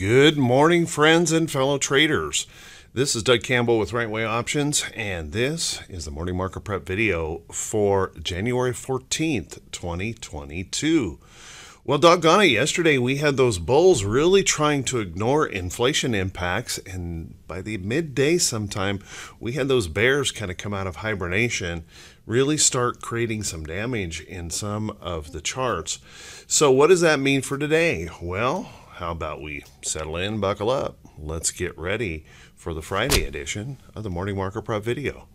Good morning, friends and fellow traders. This is Doug Campbell with Right Way Options, and this is the morning market prep video for January 14th, 2022. Well, doggone it, yesterday we had those bulls really trying to ignore inflation impacts, and by the midday sometime, we had those bears kind of come out of hibernation, really start creating some damage in some of the charts. So, what does that mean for today? Well, how about we settle in, buckle up? Let's get ready for the Friday edition of the Morning Market Prep video.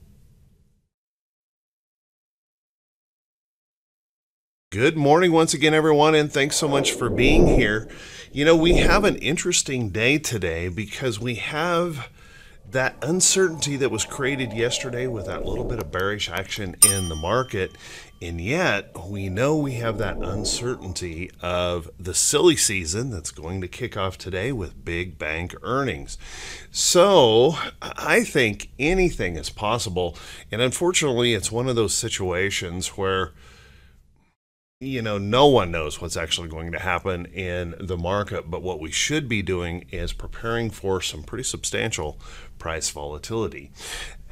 Good morning once again, everyone, and thanks so much for being here. You know, we have an interesting day today because we have that uncertainty that was created yesterday with that little bit of bearish action in the market. And yet, we know we have that uncertainty of the silly season that's going to kick off today with big bank earnings. So, I think anything is possible. And unfortunately, it's one of those situations where you know, no one knows what's actually going to happen in the market, but what we should be doing is preparing for some pretty substantial price volatility.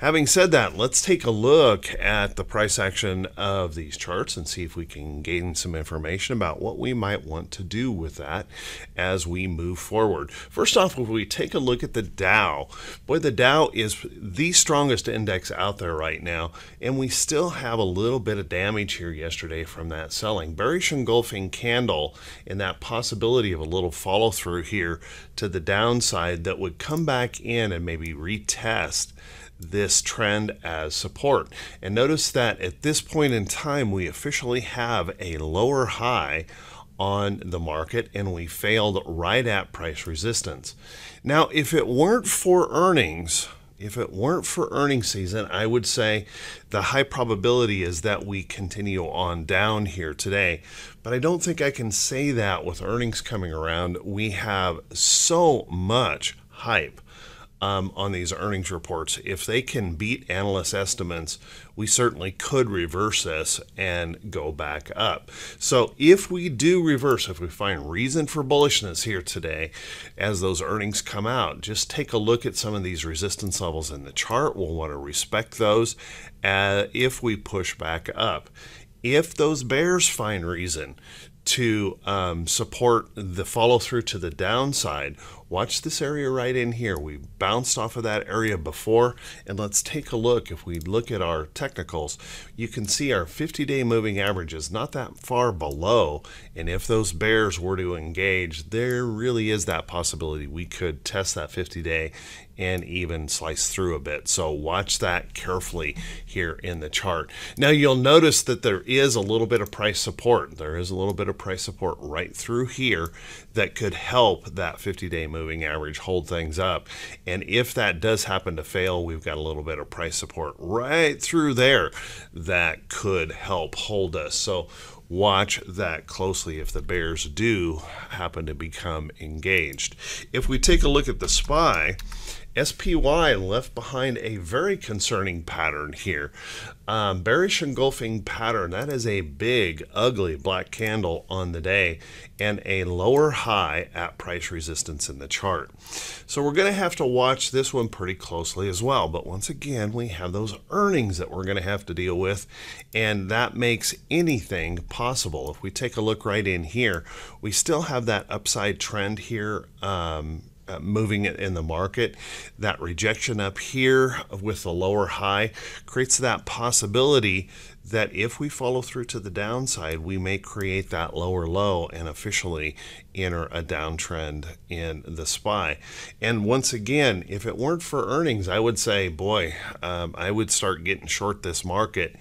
Having said that, let's take a look at the price action of these charts and see if we can gain some information about what we might want to do with that as we move forward. First off, if we take a look at the Dow, boy, the Dow is the strongest index out there right now, and we still have a little bit of damage here yesterday from that selling. Bearish engulfing candle and that possibility of a little follow through here to the downside that would come back in and maybe retest this trend as support. And notice that at this point in time, we officially have a lower high on the market and we failed right at price resistance. Now, if it weren't for earnings, if it weren't for earnings season, I would say the high probability is that we continue on down here today. But I don't think I can say that with earnings coming around. We have so much hype um, on these earnings reports. If they can beat analyst estimates, we certainly could reverse this and go back up. So if we do reverse, if we find reason for bullishness here today as those earnings come out, just take a look at some of these resistance levels in the chart. We'll want to respect those uh, if we push back up. If those bears find reason to um, support the follow through to the downside, watch this area right in here. We bounced off of that area before, and let's take a look. If we look at our technicals, you can see our 50 day moving average is not that far below. And if those bears were to engage, there really is that possibility we could test that 50 day and even slice through a bit. So watch that carefully here in the chart. Now you'll notice that there is a little bit of price support. There is a little bit of price support right through here that could help that 50-day moving average hold things up. And if that does happen to fail, we've got a little bit of price support right through there that could help hold us. So watch that closely if the bears do happen to become engaged. If we take a look at the SPY, SPY left behind a very concerning pattern here. Um, bearish engulfing pattern. That is a big, ugly black candle on the day and a lower high at price resistance in the chart. So we're going to have to watch this one pretty closely as well. But once again, we have those earnings that we're going to have to deal with, and that makes anything possible. If we take a look right in here, we still have that upside trend here. Um, uh, moving it in the market. That rejection up here with the lower high creates that possibility that if we follow through to the downside, we may create that lower low and officially enter a downtrend in the SPY. And once again, if it weren't for earnings, I would say, boy, um, I would start getting short this market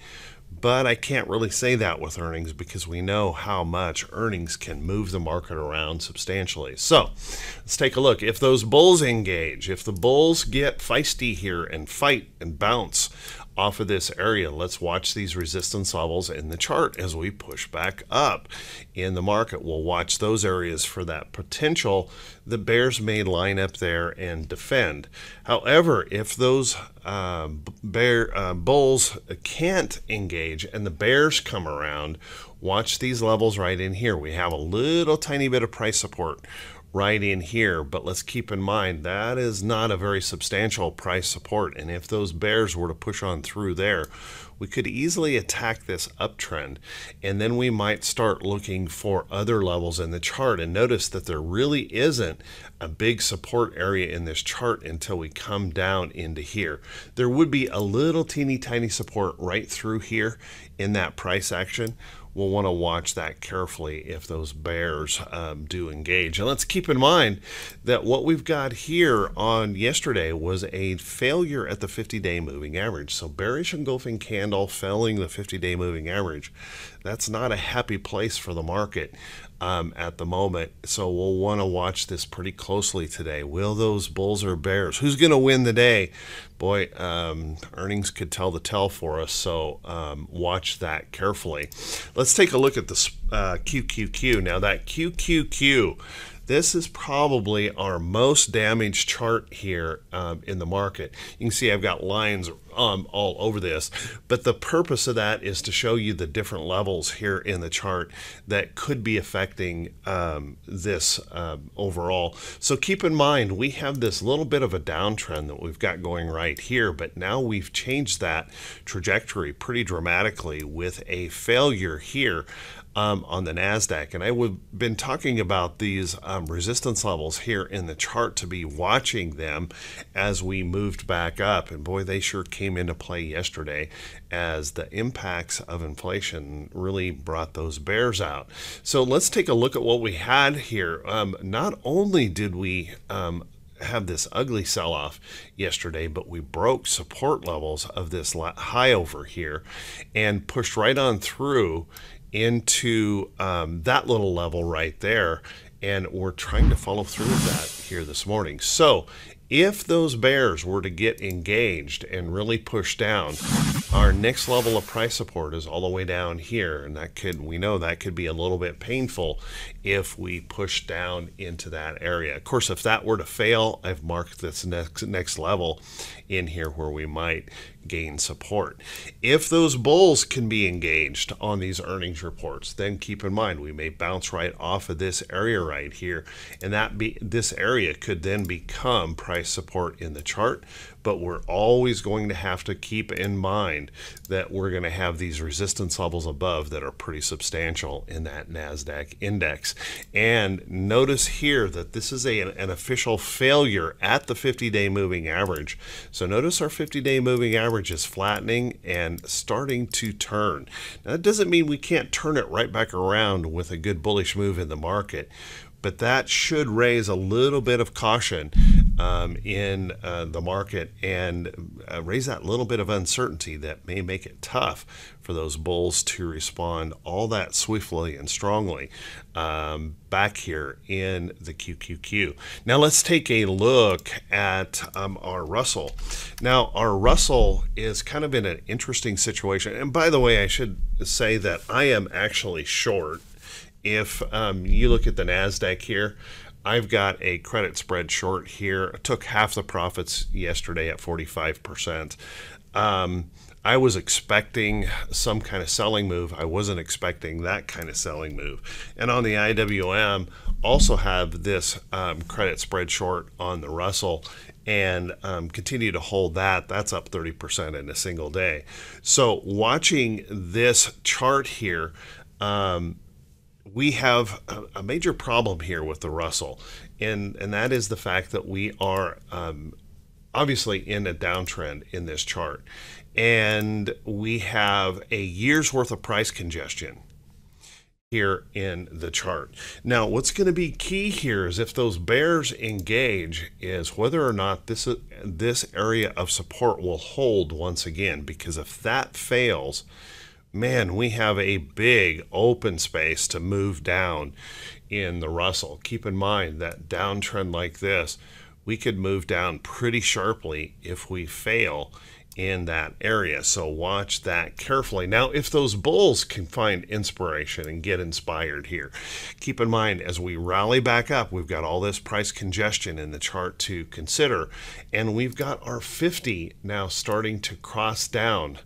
but I can't really say that with earnings because we know how much earnings can move the market around substantially. So let's take a look. If those bulls engage, if the bulls get feisty here and fight and bounce off of this area. Let's watch these resistance levels in the chart as we push back up in the market. We'll watch those areas for that potential. The bears may line up there and defend. However, if those uh, bear uh, bulls can't engage and the bears come around, Watch these levels right in here. We have a little tiny bit of price support right in here. But let's keep in mind that is not a very substantial price support. And if those bears were to push on through there, we could easily attack this uptrend. And then we might start looking for other levels in the chart. And notice that there really isn't a big support area in this chart until we come down into here. There would be a little teeny tiny support right through here in that price action we'll want to watch that carefully if those bears um, do engage. And let's keep in mind that what we've got here on yesterday was a failure at the 50 day moving average. So bearish engulfing candle failing the 50 day moving average. That's not a happy place for the market um, at the moment. So we'll want to watch this pretty closely today. Will those bulls or bears? Who's going to win the day? Boy, um, earnings could tell the tell for us. So um, watch that carefully. Let's take a look at the uh, QQQ. Now that QQQ this is probably our most damaged chart here um, in the market. You can see I've got lines um, all over this, but the purpose of that is to show you the different levels here in the chart that could be affecting um, this um, overall. So keep in mind, we have this little bit of a downtrend that we've got going right here, but now we've changed that trajectory pretty dramatically with a failure here um, on the NASDAQ. And I have been talking about these um, resistance levels here in the chart to be watching them as we moved back up. And boy, they sure came into play yesterday as the impacts of inflation really brought those bears out. So let's take a look at what we had here. Um, not only did we um, have this ugly sell off yesterday, but we broke support levels of this high over here and pushed right on through into um, that little level right there. And we're trying to follow through with that here this morning. So if those bears were to get engaged and really push down, our next level of price support is all the way down here. And that could, we know that could be a little bit painful if we push down into that area. Of course, if that were to fail, I've marked this next, next level in here where we might gain support. If those bulls can be engaged on these earnings reports, then keep in mind we may bounce right off of this area right here, and that be this area could then become price support in the chart. But we're always going to have to keep in mind that we're going to have these resistance levels above that are pretty substantial in that NASDAQ index. And notice here that this is a, an official failure at the 50 day moving average. So notice our 50 day moving average average is flattening and starting to turn. Now, that doesn't mean we can't turn it right back around with a good bullish move in the market, but that should raise a little bit of caution um, in uh, the market and uh, raise that little bit of uncertainty that may make it tough for those bulls to respond all that swiftly and strongly um, back here in the QQQ. Now let's take a look at um, our Russell. Now our Russell is kind of in an interesting situation. And by the way, I should say that I am actually short. If um, you look at the NASDAQ here, I've got a credit spread short here. I took half the profits yesterday at 45%. Um, I was expecting some kind of selling move. I wasn't expecting that kind of selling move. And on the IWM, also have this um, credit spread short on the Russell and um, continue to hold that. That's up 30% in a single day. So, watching this chart here, um, we have a, a, major problem here with the Russell, and and that is the fact that we are um, obviously in a downtrend in this chart, and we have a year's worth of price congestion here in the chart. Now, what's going to be key here is if those bears engage is whether or not this this area of support will hold once again because if that fails, man, we have a big open space to move down in the Russell. Keep in mind that downtrend like this, we could move down pretty sharply if we fail in that area. So watch that carefully. Now, if those bulls can find inspiration and get inspired here, keep in mind as we rally back up, we've got all this price congestion in the chart to consider, and we've got our 50 now starting to cross down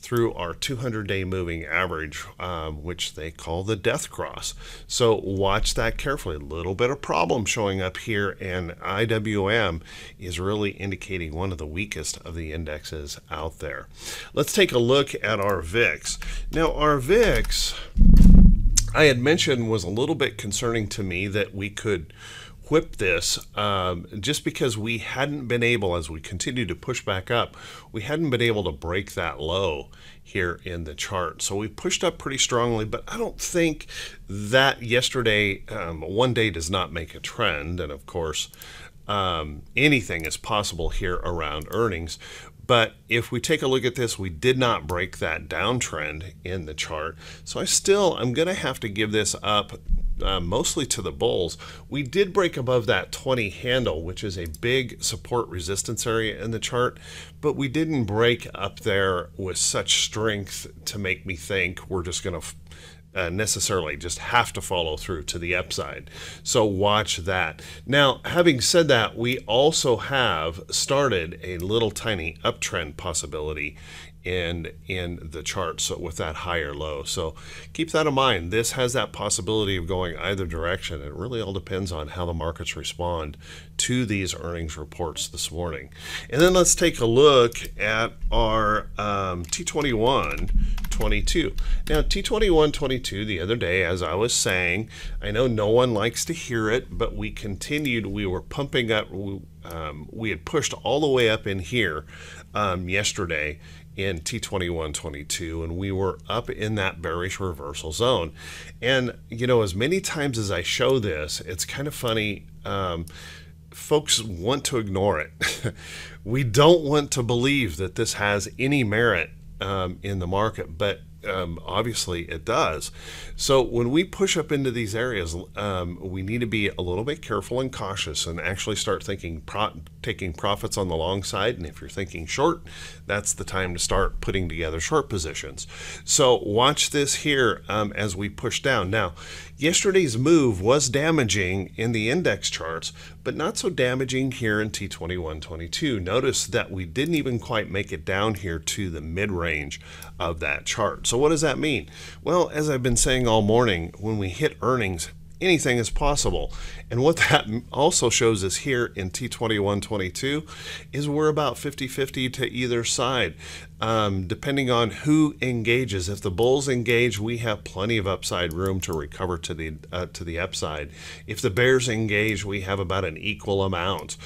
through our 200 day moving average, um, which they call the death cross. So watch that carefully. A little bit of problem showing up here, and IWM is really indicating one of the weakest of the indexes out there. Let's take a look at our VIX. Now, our VIX, I had mentioned, was a little bit concerning to me that we could whip this um, just because we hadn't been able, as we continue to push back up, we hadn't been able to break that low here in the chart. So we pushed up pretty strongly, but I don't think that yesterday, um, one day does not make a trend. And of course, um, anything is possible here around earnings. But if we take a look at this, we did not break that downtrend in the chart. So I still, I'm going to have to give this up uh, mostly to the bulls. We did break above that 20 handle, which is a big support resistance area in the chart, but we didn't break up there with such strength to make me think we're just going to uh, necessarily just have to follow through to the upside. So watch that. Now, having said that, we also have started a little tiny uptrend possibility in in the chart so with that higher low. So keep that in mind. This has that possibility of going either direction. It really all depends on how the markets respond to these earnings reports this morning. And then let's take a look at our um, t21 22 now T2122 the other day as i was saying i know no one likes to hear it but we continued we were pumping up um, we had pushed all the way up in here um, yesterday in T2122 and we were up in that bearish reversal zone. And, you know, as many times as I show this, it's kind of funny. Um, folks want to ignore it. we don't want to believe that this has any merit um, in the market, but um, obviously it does. So when we push up into these areas, um, we need to be a little bit careful and cautious and actually start thinking pro taking profits on the long side. And if you're thinking short, that's the time to start putting together short positions. So watch this here um, as we push down. Now, yesterday's move was damaging in the index charts, but not so damaging here in T2122. Notice that we didn't even quite make it down here to the mid-range of that chart. So what does that mean? Well, as I've been saying all morning, when we hit earnings, anything is possible. And what that also shows us here in T2122 is we're about 50-50 to either side, um, depending on who engages. If the bulls engage, we have plenty of upside room to recover to the uh, to the upside. If the bears engage, we have about an equal amount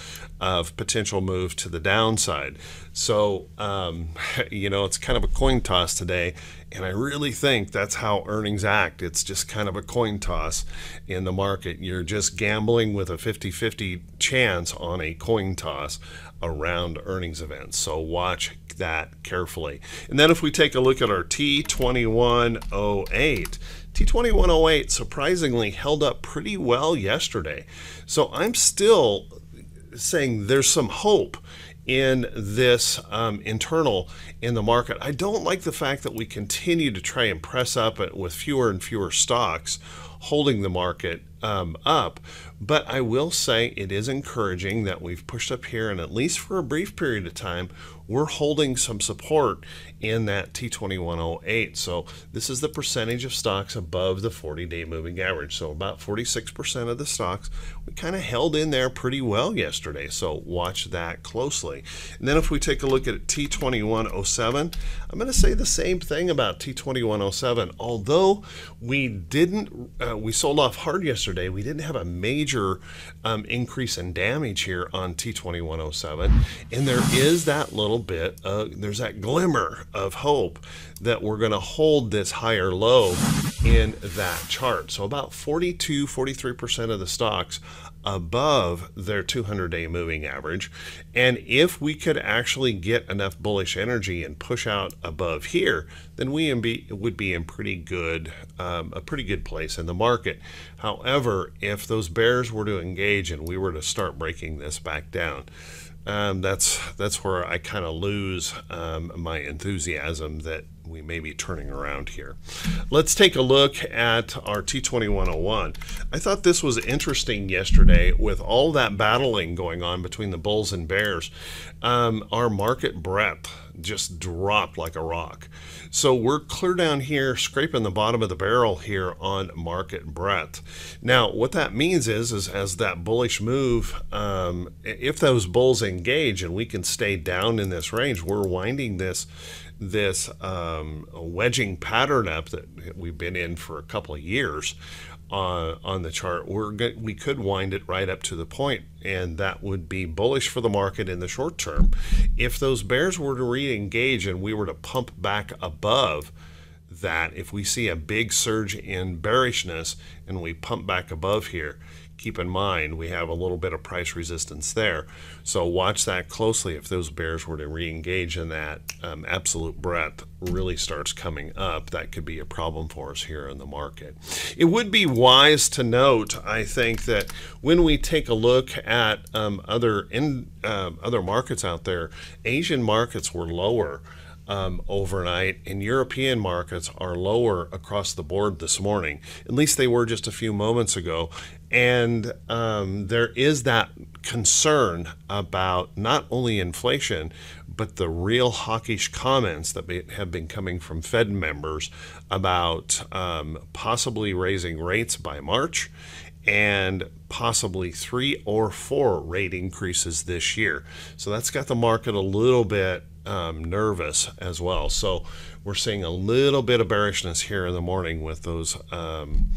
of potential move to the downside. So, um, you know, it's kind of a coin toss today. And I really think that's how earnings act. It's just kind of a coin toss in the market. You're just gambling with a 50 50 chance on a coin toss around earnings events. So watch that carefully. And then if we take a look at our T2108, T2108 surprisingly held up pretty well yesterday. So I'm still saying there's some hope in this um, internal in the market. I don't like the fact that we continue to try and press up with fewer and fewer stocks holding the market um, up. But I will say it is encouraging that we've pushed up here, and at least for a brief period of time, we're holding some support in that T2108. So this is the percentage of stocks above the 40-day moving average. So about 46% of the stocks we kind of held in there pretty well yesterday. So watch that closely. And then if we take a look at T2107, I'm going to say the same thing about T2107. Although we didn't, uh, we sold off hard yesterday, we didn't have a major um, increase in damage here on T2107. And there is that little bit, there's that glimmer of hope that we're going to hold this higher low in that chart. So about 42, 43% of the stocks above their 200 day moving average. And if we could actually get enough bullish energy and push out above here, then we would be in pretty good, um, a pretty good place in the market. However, if those bears were to engage and we were to start breaking this back down, um, that's that's where I kind of lose um, my enthusiasm that we may be turning around here. Let's take a look at our T2101. I thought this was interesting yesterday with all that battling going on between the bulls and bears. Um, our market breadth just dropped like a rock. So we're clear down here, scraping the bottom of the barrel here on market breadth. Now, what that means is, is as that bullish move, um, if those bulls engage and we can stay down in this range, we're winding this this um, wedging pattern up that we've been in for a couple of years uh, on the chart, we're we could wind it right up to the point, and that would be bullish for the market in the short term. If those bears were to re-engage and we were to pump back above that, if we see a big surge in bearishness and we pump back above here, keep in mind we have a little bit of price resistance there. So watch that closely if those bears were to re-engage and that um, absolute breadth really starts coming up. That could be a problem for us here in the market. It would be wise to note, I think, that when we take a look at um, other in uh, other markets out there, Asian markets were lower um, overnight, and European markets are lower across the board this morning. At least they were just a few moments ago. And um, there is that concern about not only inflation, but the real hawkish comments that have been coming from Fed members about um, possibly raising rates by March and possibly three or four rate increases this year. So that's got the market a little bit um, nervous as well. So we're seeing a little bit of bearishness here in the morning with those um,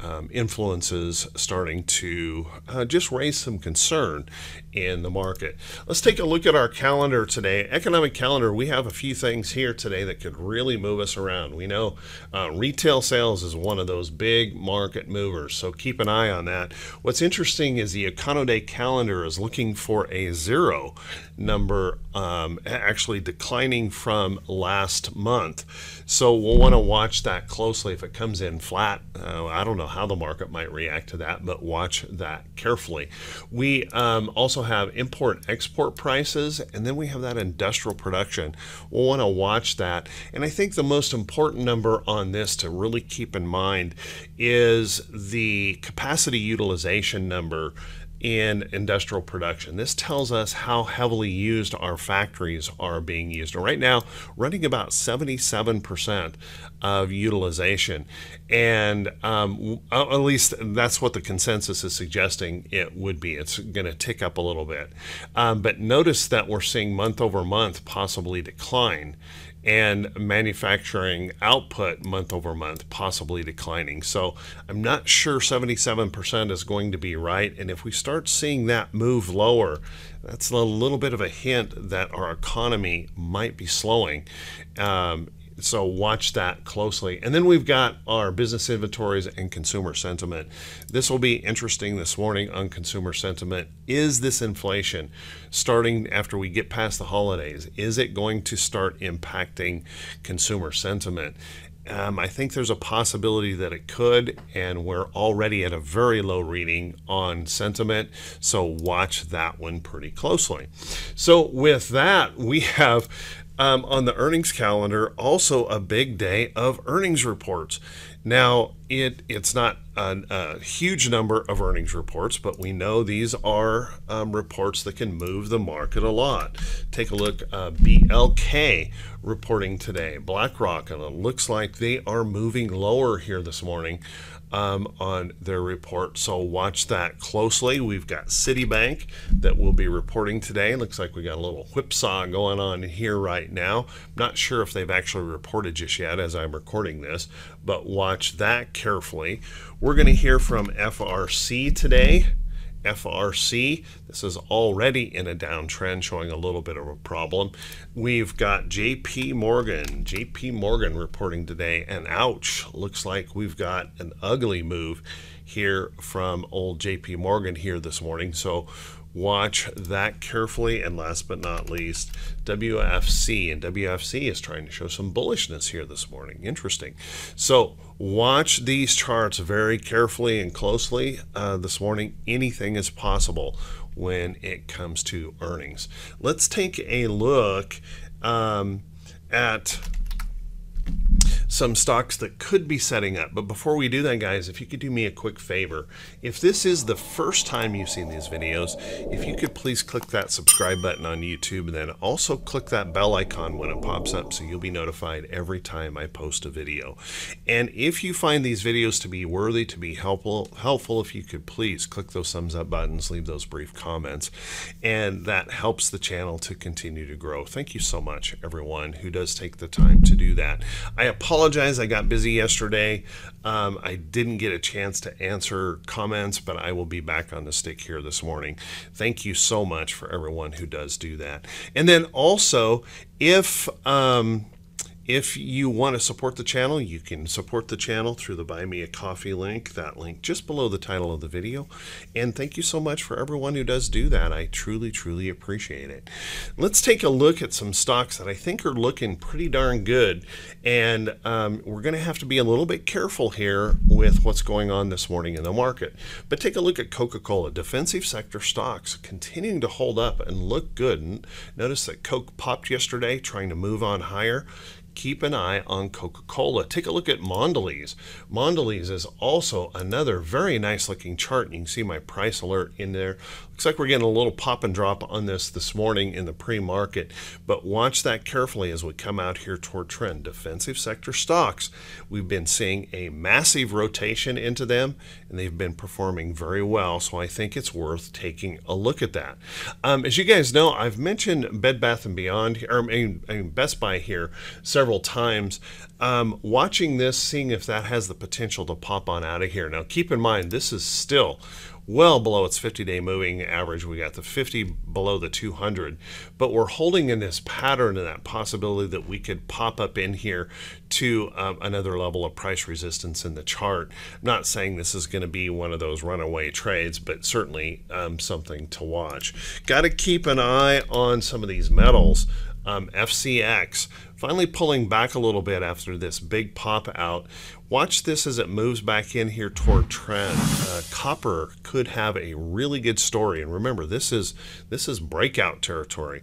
um, influences starting to uh, just raise some concern in the market. Let's take a look at our calendar today. Economic calendar, we have a few things here today that could really move us around. We know uh, retail sales is one of those big market movers, so keep an eye on that. What's interesting is the Econoday calendar is looking for a zero number, um, actually declining from last month. So we'll want to watch that closely. If it comes in flat, uh, I don't know how the market might react to that, but watch that carefully. We um, also have import export prices, and then we have that industrial production. We'll want to watch that. And I think the most important number on this to really keep in mind is the capacity utilization number in industrial production. This tells us how heavily used our factories are being used. Right now, running about 77% of utilization. And um, at least that's what the consensus is suggesting it would be. It's going to tick up a little bit. Um, but notice that we're seeing month over month possibly decline and manufacturing output month over month possibly declining. So I'm not sure 77% is going to be right. And if we start seeing that move lower, that's a little bit of a hint that our economy might be slowing. Um, so watch that closely. And then we've got our business inventories and consumer sentiment. This will be interesting this morning on consumer sentiment. Is this inflation starting after we get past the holidays? Is it going to start impacting consumer sentiment? Um, I think there's a possibility that it could, and we're already at a very low reading on sentiment, so watch that one pretty closely. So, with that, we have um, on the earnings calendar, also a big day of earnings reports. Now, it it's not a, a huge number of earnings reports, but we know these are um, reports that can move the market a lot. Take a look, uh, BLK reporting today, BlackRock, and it looks like they are moving lower here this morning um, on their report. So watch that closely. We've got Citibank that will be reporting today. Looks like we got a little whipsaw going on here right now. Not sure if they've actually reported just yet as I'm recording this, but watch that carefully. We're going to hear from FRC today. FRC. This is already in a downtrend, showing a little bit of a problem. We've got JP Morgan. JP Morgan reporting today, and ouch, looks like we've got an ugly move here from old JP Morgan here this morning. So watch that carefully. And last but not least, WFC. And WFC is trying to show some bullishness here this morning. Interesting. So watch these charts very carefully and closely uh, this morning. Anything is possible when it comes to earnings. Let's take a look um, at some stocks that could be setting up. But before we do that, guys, if you could do me a quick favor, if this is the first time you've seen these videos, if you could please click that subscribe button on YouTube and then also click that bell icon when it pops up so you'll be notified every time I post a video. And if you find these videos to be worthy, to be helpful, helpful, if you could please click those thumbs up buttons, leave those brief comments, and that helps the channel to continue to grow. Thank you so much, everyone who does take the time to do that. I apologize apologize. I got busy yesterday. Um, I didn't get a chance to answer comments, but I will be back on the stick here this morning. Thank you so much for everyone who does do that. And then also, if um, if you want to support the channel, you can support the channel through the Buy Me a Coffee link, that link just below the title of the video. And thank you so much for everyone who does do that. I truly, truly appreciate it. Let's take a look at some stocks that I think are looking pretty darn good. And um, we're going to have to be a little bit careful here with what's going on this morning in the market. But take a look at Coca-Cola. Defensive sector stocks continuing to hold up and look good. Notice that Coke popped yesterday, trying to move on higher keep an eye on Coca-Cola. Take a look at Mondelez. Mondelez is also another very nice looking chart. You can see my price alert in there. Looks like we're getting a little pop and drop on this this morning in the pre-market, but watch that carefully as we come out here toward trend. Defensive sector stocks, we've been seeing a massive rotation into them, and they've been performing very well, so I think it's worth taking a look at that. Um, as you guys know, I've mentioned Bed Bath & Beyond, or I mean Best Buy here several times. Um, watching this, seeing if that has the potential to pop on out of here. Now, keep in mind, this is still well below its 50 day moving average. We got the 50 below the 200, but we're holding in this pattern and that possibility that we could pop up in here to um, another level of price resistance in the chart. I'm not saying this is going to be one of those runaway trades, but certainly um, something to watch. Got to keep an eye on some of these metals. Um, FCX finally pulling back a little bit after this big pop out. Watch this as it moves back in here toward trend. Uh, copper could have a really good story, and remember, this is this is breakout territory.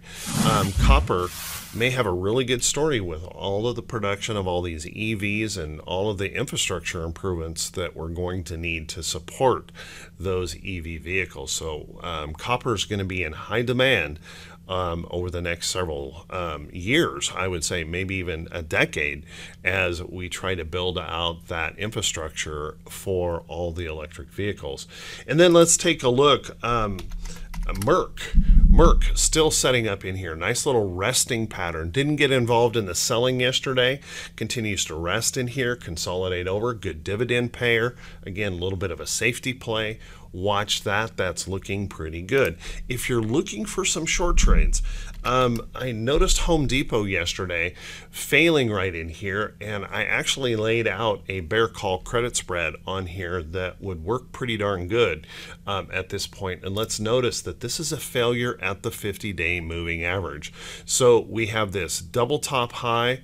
Um, copper may have a really good story with all of the production of all these EVs and all of the infrastructure improvements that we're going to need to support those EV vehicles. So um, copper is going to be in high demand um, over the next several um, years, I would say maybe even a decade, as we try to build out that infrastructure for all the electric vehicles. And then let's take a look. Um, Merck. Merck still setting up in here. Nice little resting pattern. Didn't get involved in the selling yesterday. Continues to rest in here, consolidate over. Good dividend payer. Again, a little bit of a safety play watch that. That's looking pretty good. If you're looking for some short trades, um, I noticed Home Depot yesterday failing right in here, and I actually laid out a bear call credit spread on here that would work pretty darn good um, at this point. And let's notice that this is a failure at the 50 day moving average. So we have this double top high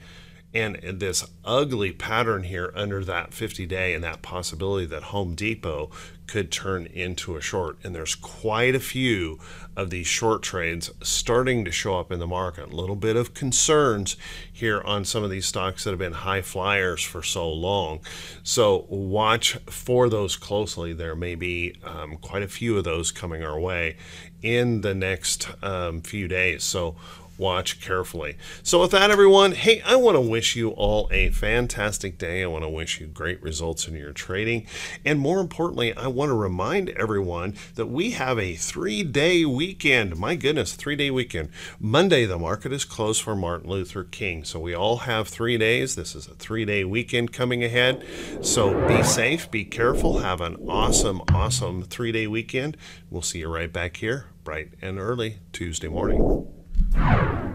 and this ugly pattern here under that 50 day and that possibility that Home Depot could turn into a short. And there's quite a few of these short trades starting to show up in the market. A little bit of concerns here on some of these stocks that have been high flyers for so long. So watch for those closely. There may be um, quite a few of those coming our way in the next um, few days. So watch carefully. So with that, everyone, hey, I want to wish you all a fantastic day. I want to wish you great results in your trading. And more importantly, I want to remind everyone that we have a three-day weekend. My goodness, three-day weekend. Monday, the market is closed for Martin Luther King. So we all have three days. This is a three-day weekend coming ahead. So be safe, be careful, have an awesome, awesome three-day weekend. We'll see you right back here bright and early Tuesday morning you